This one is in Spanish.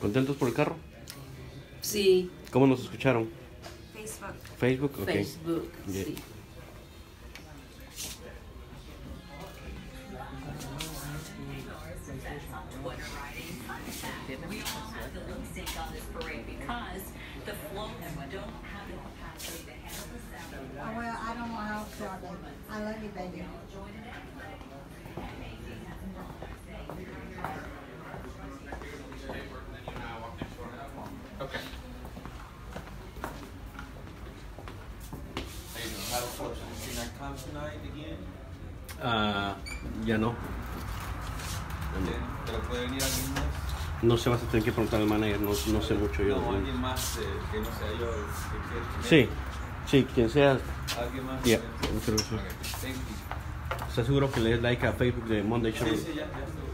¿Contentos por el carro? Sí. ¿Cómo nos escucharon? Facebook. Facebook, ok. Facebook, yeah. sí. Oh, well, I don't know how to I love you, baby. Ah, ya no. ¿Pero puede venir alguien más? No se vas a tener que preguntar al manager, no, no sé mucho yo. No, alguien más que no sea yo. Sí, sí, quien sea. Alguien más. Ya, creo que sí. ok. Thank you. ¿Estás seguro que le des like a Facebook de Monday Show? Sí, sí, ya, ya.